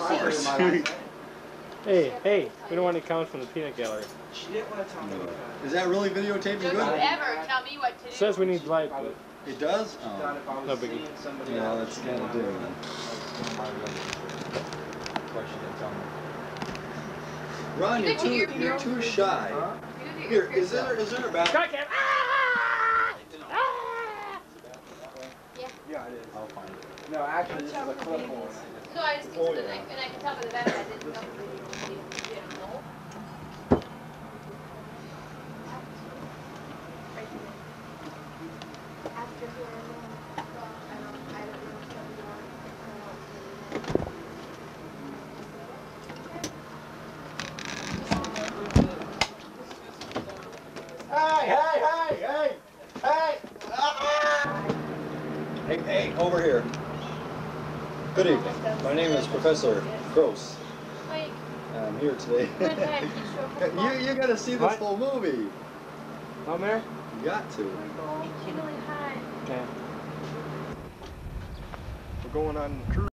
course. Hey, hey, we don't want any comments from the peanut gallery. She didn't want to tell me No. what Is that really videotaping Don't good? you ever tell me what to do. It says we need light, but It does? She thought Oh. if I was No biggie. seeing somebody Yeah, else, that's she kinda didn't dim, want then. Ron, you're too, you're too shy. Huh? You do Here, your is there, is there a bathroom? Got Ah! Yeah, it is. I'll find it. No, actually, this is a clipboard. No, I just Oh, think so that. I, and I can tell by the back I didn't know you didn't I don't know. Hey, hey, hey, hey, hey! Ah! Hey, hey, over here. Good evening. My name is Professor Gross. I'm here today. You you, you gotta see this What? whole movie. Come here. You got to. it's really hot. Okay. We're going on cruise.